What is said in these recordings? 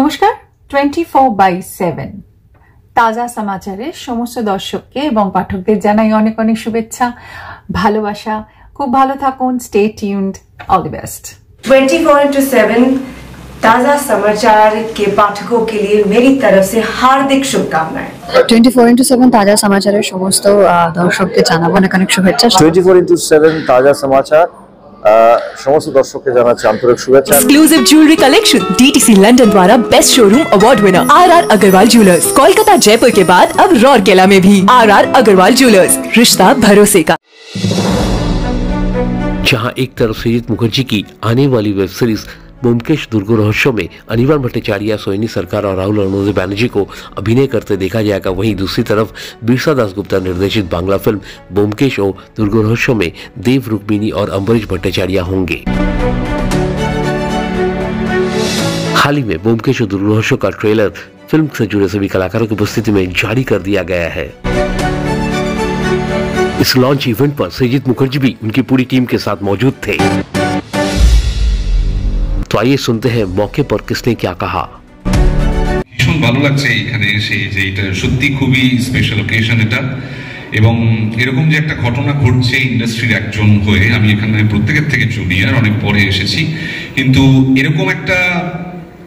নমস্কার twenty four by seven তাজা সমাচারের সমস্ত দর্শককে এবং পাঠকদের জানাই অনেক অনেক শুভেচ্ছা ভালোবাসা খুব ভালো থাকুন stay tuned all the best 24 into seven ताज़ा समाचार के पाठकों के लिए मेरी तरफ से हार्दिक शुभकामनाएं টোয়েন্টি ফোর ইন্টু সেভেন তাজা সমাচারের সমস্ত আহ, দর্শকদের জানাবো অনেক অনেক শুভেচ্ছা টোয়েন্টি ফোর ইন্টু সেভেন তাজা সমাচার समस्त दर्शक के जाना आंतरिक शुभेच्छा exclusive jewellery collection DTC London द्वारा best showroom award winner R R Agarwal jewellers Kolkata Jaipur के बाद अब रौरकेला में भी आर आर अग्रवाल ज्वेलर्स रिश्ता भरोसे का। जहाँ एक तरफ़ सीरीज़ मुखर्जी की आने वाली वेब सीरीज़ ब्योमकेश दुर्गो रहस्य में अनिवार्य भट्टाचार्य सोनी सरकार और राहुल अरुणोदय बैनर्जी को अभिनय करते देखा जाएगा। वहीं दूसरी तरफ़ बिरसा दास गुप्ता निर्देशित बांग्ला फ़िल्म बोमकेश और दुर्गो रहस्य में देव रुक्मिनी और अम्बरीश भट्टाचार्य होंगे। हाल ही में बोमकेश और दुर्गो रहस्य का ट्रेलर फ़िल्म से जुड़े सभी कलाकारों की उपस्थिति में जारी कर दिया गया है। इस लॉन्च इवेंट पर सजीत मुखर्जी भी उनकी पूरी टीम के साथ मौजूद थे। आइए सुनते हैं मौके पर किसने क्या कहा ভীষণ ভালো লাগছে এখানে এসে যে এটা সত্যি খুবই স্পেশাল ওকেশন এটা এবং এরকম যে একটা ঘটনা ঘটছে ইন্ডাস্ট্রির একজন হয়ে আমি এখানে প্রত্যেকের থেকে জুনিয়র অনেক পরে এসেছি কিন্তু এরকম একটা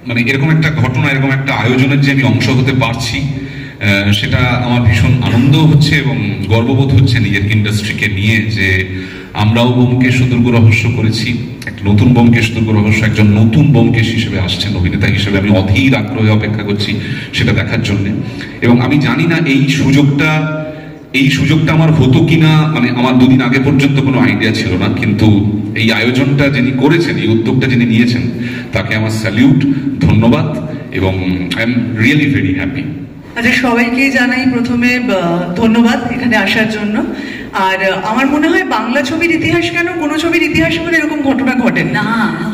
মানে এরকম একটা ঘটনা এরকম একটা আয়োজনের যে আমি অংশ হতে পারছি আহ, সেটা আমার ভীষণ আনন্দ হচ্ছে এবং গর্ববোধ হচ্ছে নিজের ইন্ডাস্ট্রিকে নিয়ে যে আমরাও বোমকেশ দুর্গ রহস্য করেছি একটা নতুন বোমকেশ দুর্গ রহস্য একজন নতুন বোমকেশ হিসেবে আসছেন, অভিনেতা হিসেবে। আমি অধীর আগ্রহে অপেক্ষা করছি সেটা দেখার জন্য। এবং আমি জানি না এই সুযোগটা এই সুযোগটা আমার হতো কিনা মানে আমার দুদিন আগে পর্যন্ত কোনো আইডিয়া ছিল না, কিন্তু এই আয়োজনটা যিনি করেছেন, এই উদ্যোগটা যিনি নিয়েছেন, তাকে আমার স্যালিউট ধন্যবাদ, এবং I am really very happy আচ্ছা সবাইকে জানাই প্রথমে ধন্যবাদ এখানে আসার জন্য। আর আমার মনে হয় বাংলা ছবির ইতিহাস কেন কোনো ছবির ইতিহাস বলে এরকম ঘটনা ঘটে না।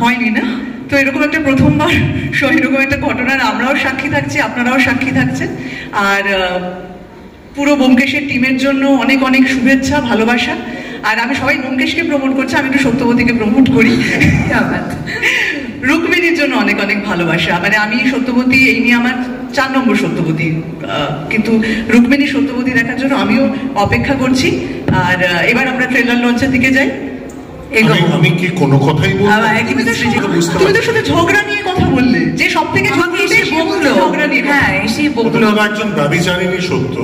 হয়নি না? তো এরকম একটা প্রথমবার এরকম একটা ঘটনার আমরাও সাক্ষী থাকছি আপনারাও সাক্ষী থাকছেন। আর পুরো বোমকেশের টিমের জন্য অনেক অনেক শুভেচ্ছা ভালোবাসা। আর আমি সবাই বোমকেশকে প্রমোট করছি আমি একটু সত্যবতীকে প্রমোট করি। অনেক ভালোবাসা। মানে আমি সত্যবতী এই নিয়ে আমার চার নম্বর সত্যবতী কিন্তু রুক্মিণী সত্যবতী দেখার জন্য আমিও অপেক্ষা করছি। আর এবার আমরা ট্রেলার লঞ্চের দিকে যাই। আমি- আমি কি কোনো কথাই তুমি তো শুধু- বুঝতে তুমি তো পারছি। শুধু ঝগড়া নিয়ে কথা বললে। যে সব থেকে ঝগড়া নিয়ে হ্যাঁ এসে প্রথমত একজন ব্যবিচারিণী সত্য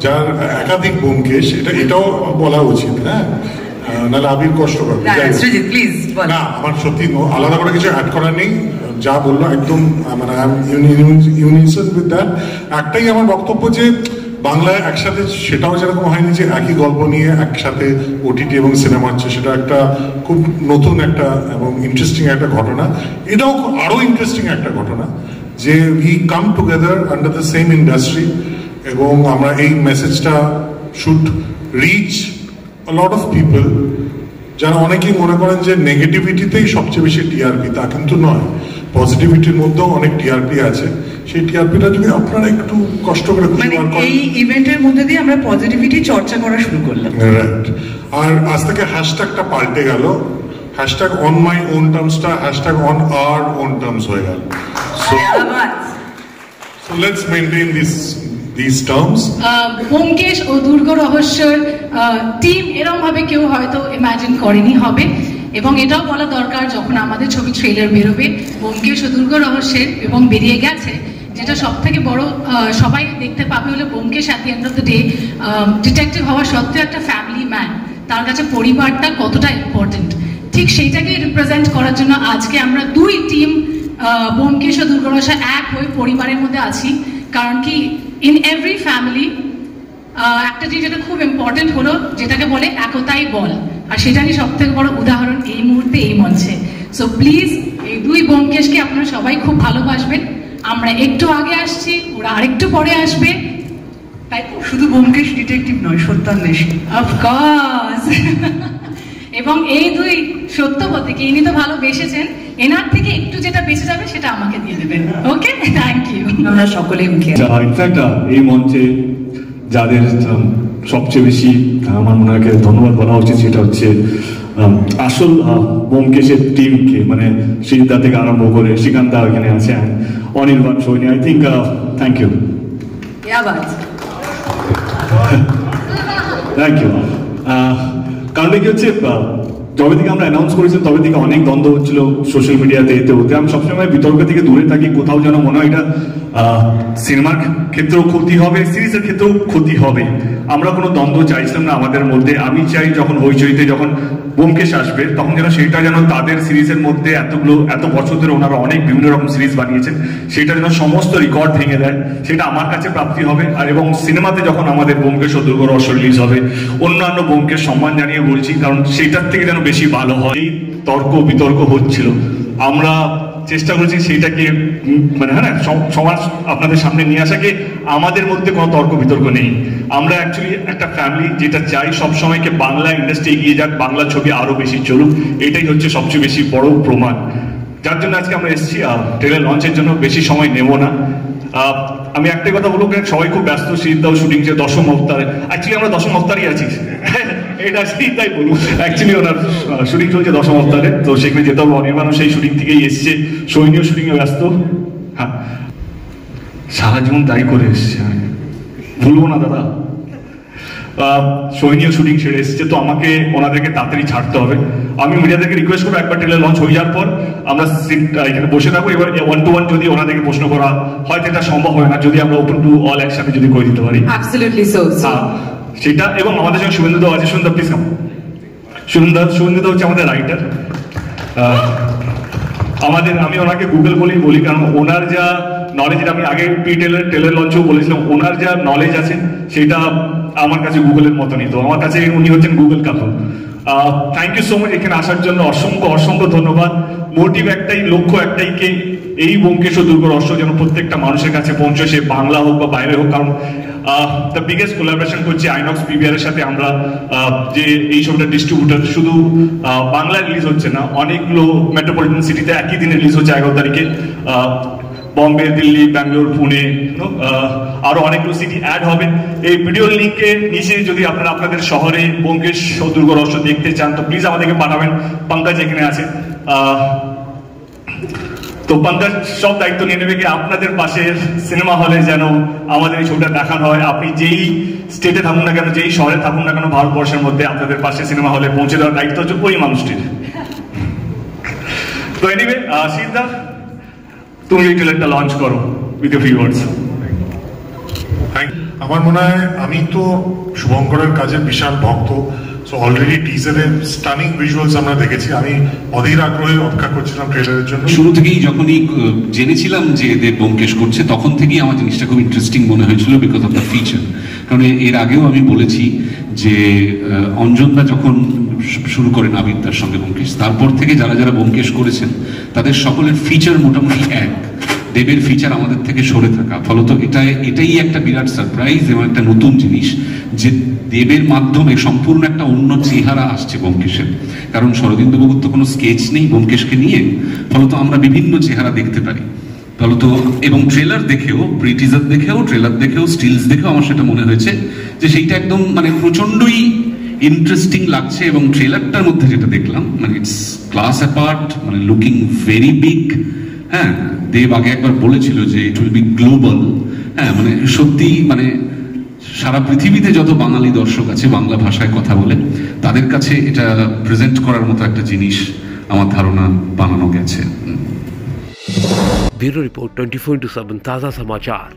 যার একাধিক বোমকেশ এটা এটাও বলা উচিত হ্যাঁ? নাহলে আবির কষ্ট পাবে প্লিজ না আমার সত্যি আলাদা করে কিছু অ্যাড করার নেই। যা বলল একদম মানে ইউনিসন উইথ দ্যাট একটাই আমার বক্তব্য যে বাংলায় একসাথে সেটাও যেরকম হয়নি যে একই গল্প নিয়ে একসাথে ওটিটি এবং সিনেমা হচ্ছে সেটা একটা খুব নতুন একটা এবং ইন্টারেস্টিং একটা ঘটনা। এটাও খুব- আরও ইন্টারেস্টিং একটা ঘটনা যে we come together under the same industry এবং আমরা এই মেসেজটা should reach lot of people যারা অনেকেই মনে করেন যে নেগেটিভিটিতেই সবচেয়ে বেশি টিআরপি তা কিন্তু নয়। পজিটিভিটির মধ্যেও অনেক টিআরপি আছে। সেই টিআরপিটা যদি আপনারা একটু কষ্ট করে মানে এই ইভেন্টের মধ্যে দিয়ে আমরা পজিটিভিটি চর্চা করা শুরু করলাম। রাইট আর আজ থেকে হ্যাশট্যাগটা পাল্টে গেল। Hashtag on my own টার্মসটা hashtag on our own terms হয়ে গেল। So let's maintain this terms uh, Byomkesh ও দুর্গ রহস্যর টিম এরম ভাবে কেউ হয়তো ইমাজিন করেনি হবে। এবং এটাও বলা দরকার যখন আমাদের ছবি ট্রেলার বেরোবে ব্যোমকেশ ও দুর্গ রহস্যের এবং বেরিয়ে গেছে। যেটা সব থেকে বড় সবাই দেখতে পাবে হলো Byomkesh at the end of the day detective হওয়া সত্ত্বেও একটা ফ্যামিলি ম্যান তার কাছে পরিবারটা কতটা ইম্পর্টেন্ট ঠিক সেইটাকে রিপ্রেজেন্ট করার জন্য আজকে আমরা দুই টিম ব্যোমকেশ ও দুর্গ রহস্য এক হয়ে পরিবারের মধ্যে আছি। কারণ কি ইন এভরি ফ্যামিলি একটা জিনিস যেটা খুব ইম্পর্টেন্ট হলো যেটাকে বলে একতাই বল। আর সেটারই সব থেকে বড় উদাহরণ এই মুহূর্তে এই মঞ্চে। সো প্লিজ এই দুই ব্যোমকেশকে আপনারা সবাই খুব ভালোবাসবেন। আমরা একটু আগে আসছি ওরা আরেকটু পরে আসবে। তাই তো? শুধু বোমকেশ ডিটেকটিভ নয় সত্যান্বেষী অফকোর্স এবং এই দুই সত্যবতীকে ইনি তো ভালোবেসেছেন এনার থেকে একটু যেটা বেঁচে যাবে সেটা আমাকে দিয়ে দেবেন। ওকে থ্যাংক ইউ আমরা সকলে মুখে ইনফ্যাক্ট এই মঞ্চে যাদের সবচেয়ে বেশি আমার মনে হয় ধন্যবাদ বলা উচিত সেটা হচ্ছে আসল বোমকেশের টিমকে মানে সিদ্ধা থেকে আরম্ভ করে শ্রীকান্ত এখানে আছে Anirban Saini I think thank you thank you কারণে কি হচ্ছে যবে থেকে আমরা অ্যানাউন্স করেছি, তবে থেকে অনেক দ্বন্দ্ব হচ্ছিল সোশ্যাল মিডিয়াতে এতে ওতে আমি সবসময় বিতর্ক থেকে দূরে থাকি, কোথাও যেন মনে হয় এটা সিনেমার ক্ষেত্রেও ক্ষতি হবে সিরিজের ক্ষেত্রেও ক্ষতি হবে। আমরা কোনো দ্বন্দ্ব চাইছিলাম না আমাদের মধ্যে। আমি চাই যখন হইচইতে যখন বোমকেশ আসবে, তখন যেন সেটা যেন তাদের সিরিজের মধ্যে এতগুলো, এত বছর ধরে ওনারা অনেক বিভিন্ন রকম সিরিজ বানিয়েছেন, সেটা যেন সমস্ত রেকর্ড ভেঙে দেয়, সেটা আমার কাছে প্রাপ্তি হবে। আর এবং সিনেমাতে যখন আমাদের বোমকেশ ও দুর্গ রহস্য রিলিজ হবে, অন্যান্য বোমকেশ সম্মান জানিয়ে বলছি, কারণ সেটার থেকে যেন বেশি ভালো হয়। এই তর্ক বিতর্ক হচ্ছিল। আমরা চেষ্টা করেছি সেইটাকে মানে হ্যাঁ সমাজ আপনাদের সামনে নিয়ে আসাকে। আমাদের মধ্যে কোনো তর্ক বিতর্ক নেই। আমরা অ্যাকচুয়ালি একটা ফ্যামিলি যেটা চাই সবসময়কে বাংলা ইন্ডাস্ট্রি এগিয়ে যাক, বাংলা ছবি আরও বেশি চলুক, এটাই হচ্ছে সবচেয়ে বেশি বড় প্রমাণ। যার জন্য আজকে আমরা এসেছি ট্রেলার লঞ্চের জন্য, বেশি সময় নেব না। আমি একটাই কথা বলব, সবাই খুব ব্যস্ত শীতদাও শুটিং যে দশম অবতারে। অ্যাকচুয়ালি আমরা দশম অবতারই আছি। এটা সেই তাই বলব অ্যাকচুয়ালি ওনার শুটিং চলছে দশম তো সেখানে যেতে হবে। অনির্বাণও সেই শুটিং থেকেই এসছে। সৈনীয় শুটিংয়ে ব্যস্ত। হ্যাঁ। সারা জীবন তাই করে এসছে। আমি ভুলবো না দাদা। সৈনীয় শুটিং সেরে এসেছে। তো আমাকে ওনাদেরকে তাড়াতাড়ি ছাড়তে হবে। আমি মিডিয়াদেরকে রিকোয়েস্ট করব একবার ট্রেলার লঞ্চ হয়ে যাওয়ার পর আমরা এখানে বসে থাকব। এবার ওয়ান টু ওয়ান যদি ওনাদেরকে প্রশ্ন করা হয়তো এটা সম্ভব হয় না। যদি আমরা ওপেন টু অল একসাথে যদি করে দিতে পারি. হ্যাঁ, সেটা এবং আমাদের সঙ্গে শুভেন্দু দাও আছে। শুভেন্দু প্লিজ কাম শুভেন্দু শুভেন্দু হচ্ছে আমাদের রাইটার আমাদের, আমি ওনাকে গুগল বলেই বলি, কারণ ওনার যা নলেজ আমি আগে পি টেলের টেলের লঞ্চেও বলেছিলাম, ওনার যা নলেজ আছে, সেটা আমার কাছে গুগলের মতনই। তো আমার কাছে উনি হচ্ছেন গুগল কাকুর থ্যাংক ইউ সো মাচ এখানে আসার জন্য। অসংখ্য অসংখ্য ধন্যবাদ। মোটিভ একটাই, লক্ষ্য একটাই, কে এই ব্যোমকেশ ও দুর্গ রহস্য যেন প্রত্যেকটা মানুষের কাছে পৌঁছে সে বাংলা হোক বা বাইরে হোক, কারণ দ্য বিগেস্ট কোলাবোরেশন করছি আইনক্স পিবিআর এর সাথে আমরা যে এই ছবিটা ডিস্ট্রিবিউটার শুধু বাংলায় রিলিজ হচ্ছে না, অনেকগুলো মেট্রোপলিটন সিটিতে একই দিনে রিলিজ হচ্ছে এগারো তারিখে বম্বে, দিল্লি, ব্যাঙ্গালোর, পুনে আরও অনেকগুলো সিটি অ্যাড হবে। এই ভিডিওর লিঙ্কে নিচে যদি আপনারা আপনাদের শহরে ব্যোমকেশ ও দুর্গ রহস্য দেখতে চান, তো প্লিজ আমাদেরকে পাঠাবেন। পঙ্কাজ এখানে আছে। তো সব দায়িত্ব নিয়ে নেবে আপনাদের পাশের সিনেমা হলে যেন আমাদের এই ছবিটা দেখানো হয়। আপনি যেই স্টেটে থাকুন না কেন, যেই শহরে থাকুন না কেন, ভারতবর্ষের মধ্যে আপনাদের পাশে সিনেমা হলে পৌঁছে দেওয়ার দায়িত্ব হচ্ছে ওই মানুষটির। তো এনিওয়ে সিদ্ধা তুমি এই ট্রেলারটা লঞ্চ করো উইথ ইউ ভিউয়ার্স আমার মনে হয় আমি তো শুভঙ্করের কাজের বিশাল ভক্ত। সো অলরেডি টিজারের স্টানিং ভিজুয়ালস আমরা দেখেছি। আমি অধীর আগ্রহে অপেক্ষা করছিলাম ট্রেলারের জন্য। শুরু থেকেই যখনই জেনেছিলাম যে এদের ব্যোমকেশ করছে, তখন থেকেই আমার জিনিসটা খুব ইন্টারেস্টিং মনে হয়েছিল বিকজ অফ দ্য ফিচার কারণ এর আগেও আমি বলেছি যে অঞ্জনদা যখন শুরু করেন আবিদ্যার সঙ্গে ব্যোমকেশ, তারপর থেকে যারা যারা ব্যোমকেশ করেছেন, তাদের সকলের ফিচার মোটামুটি এক। দেবের ফিচার আমাদের থেকে সরে থাকা। ফলত এটা এটাই একটা বিরাট সারপ্রাইজ এবং একটা নতুন জিনিস যে দেবের মাধ্যমে সম্পূর্ণ একটা অন্য চেহারা আসছে ব্যোমকেশের। কারণ শরদিন্দুবাবুর তো কোনো স্কেচ নেই ব্যোমকেশকে নিয়ে। ফলত আমরা বিভিন্ন চেহারা দেখতে পারি। ফলত, এবং ট্রেলার দেখেও প্রিটিজার দেখেও ট্রেলার দেখেও স্টিলস দেখেও আমার সেটা মনে হয়েছে যে সেইটা একদম মানে প্রচন্ডই ইন্টারেস্টিং লাগছে এবং ট্রেলারটার মধ্যে যেটা দেখলাম মানে ইটস ক্লাস অ্যাপার্ট মানে লুকিং ভেরি বিগ হ্যাঁ? দেব আগে একবার বলেছিল যে ইট উইল বি গ্লোবাল হ্যাঁ মানে সত্যি মানে সারা পৃথিবীতে যত বাঙালি দর্শক আছে বাংলা ভাষায় কথা বলে তাদের কাছে এটা প্রেজেন্ট করার মতো একটা জিনিস আমার ধারণা বানানো গেছে ब्यूरो रिपोर्ट 24 इंटू सेवन ताज़ा समाचार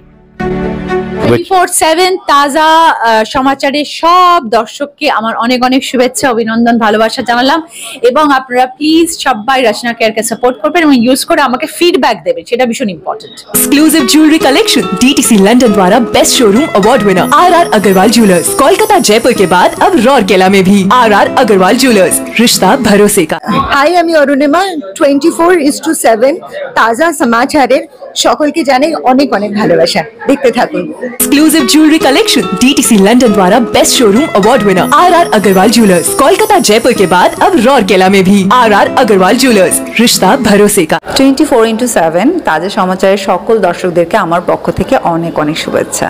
ফোর সেভেন তাজা আহ, সমাচারের সব দর্শককে আমার অনেক অনেক শুভেচ্ছা অভিনন্দন ভালোবাসা জানালাম এবং আপনারা প্লিজ সবাই রচনা কেয়ারকে সাপোর্ট করবেন এবং ইউজ করে আমাকে ফিডব্যাক দেবেন সেটা ভীষণ important exclusive jewellery collection DTC London द्वारा best showroom award winner R R Agarwal jewellers Kolkata Jaipur के बाद अब रौरकेला में भी आर आर अग्रवाल ज्वेलर्स रिश्ता भरोसे का হাই আমি Arunima twenty four is to seven তাজা সমাচারের সকলকে জানাই অনেক অনেক ভালোবাসা দেখতে থাকুন exclusive jewellery collection DTC London द्वारा best showroom award winner R R Agarwal jewellers Kolkata Jaipur के बाद अब रौरकेला में भी आर आर अग्रवाल ज्वेलर्स रिश्ता भरोसे का টোয়েন্টি ফোর ইন্টু সেভেন তাজা সমাচারের সকল দর্শকদেরকে আমার পক্ষ থেকে অনেক অনেক শুভেচ্ছা